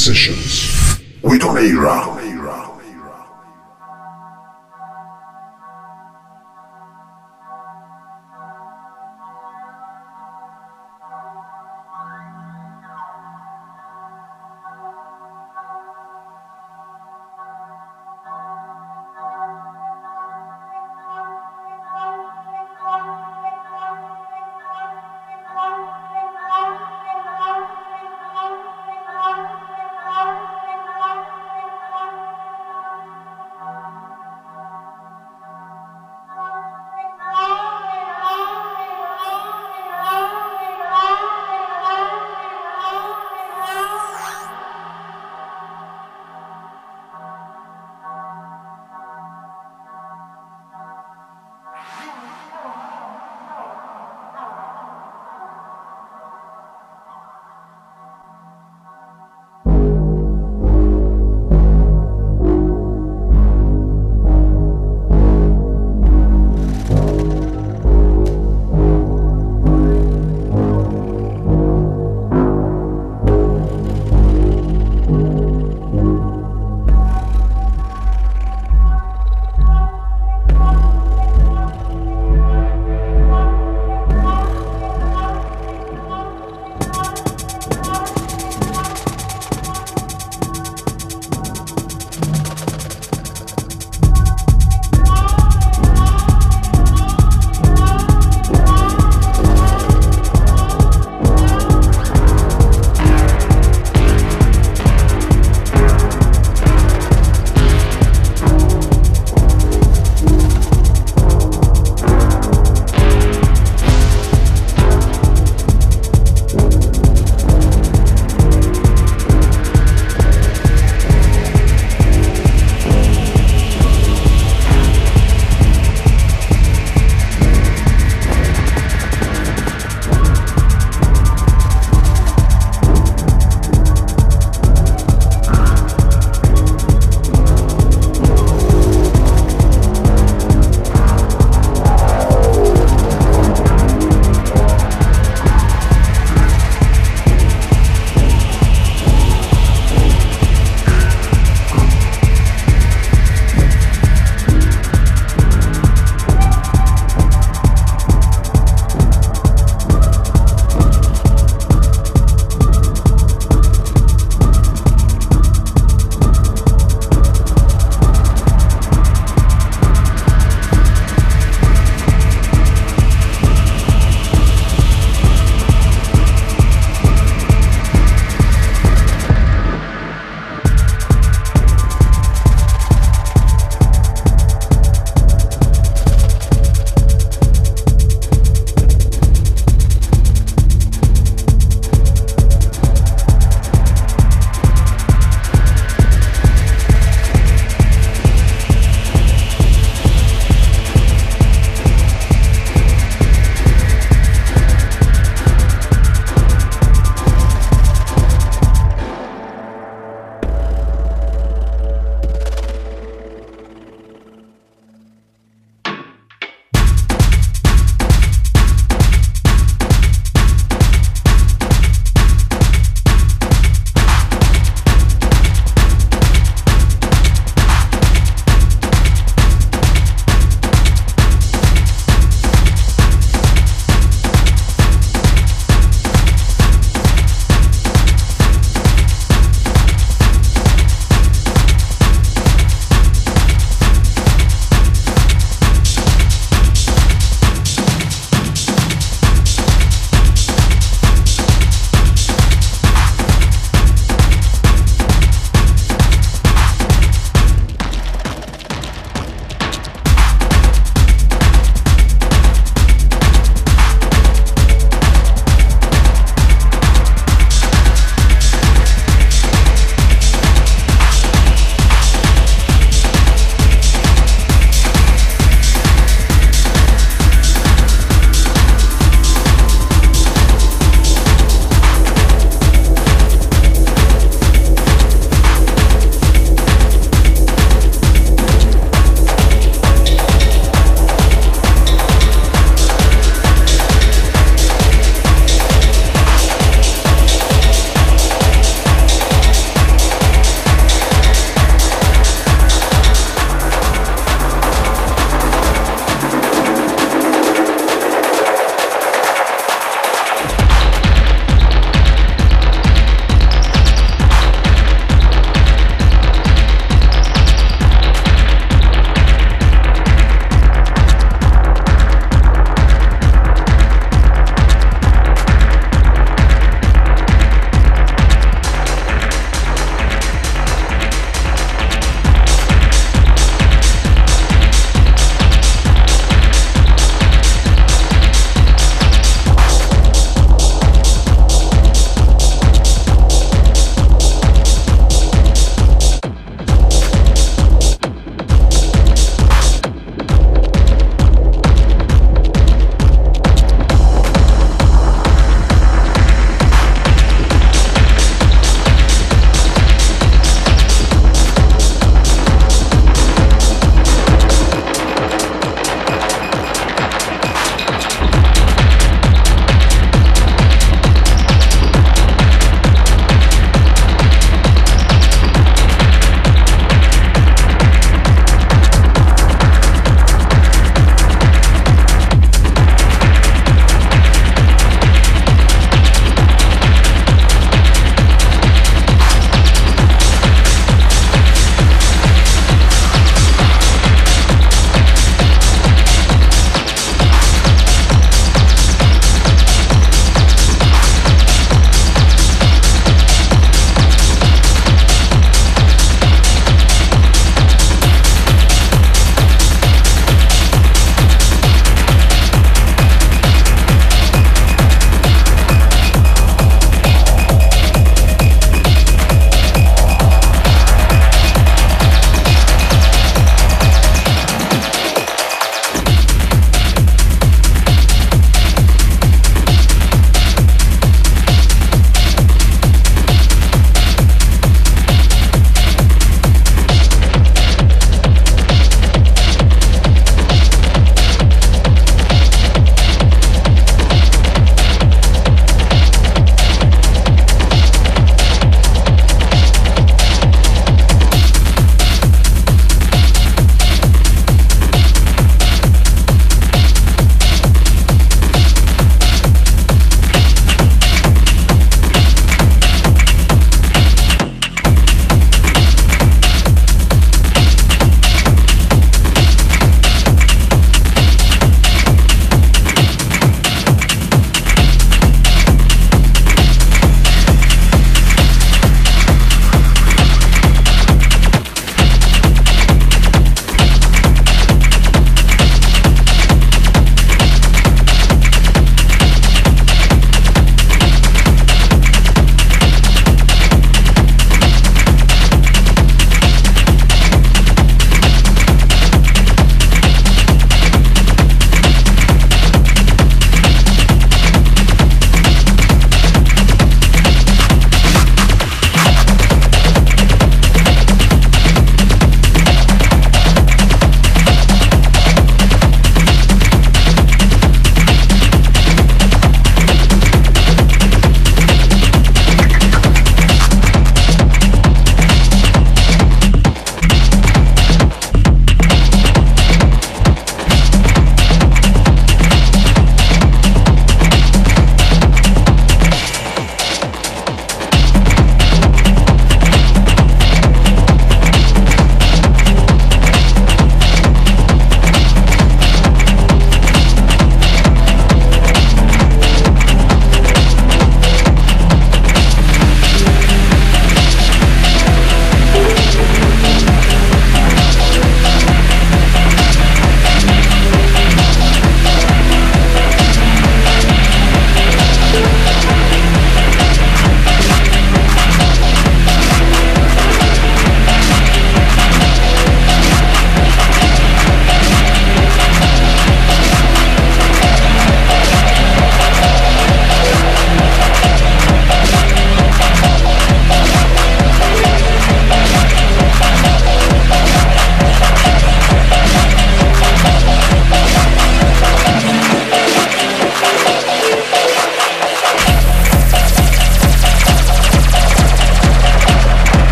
sessions with Oneira.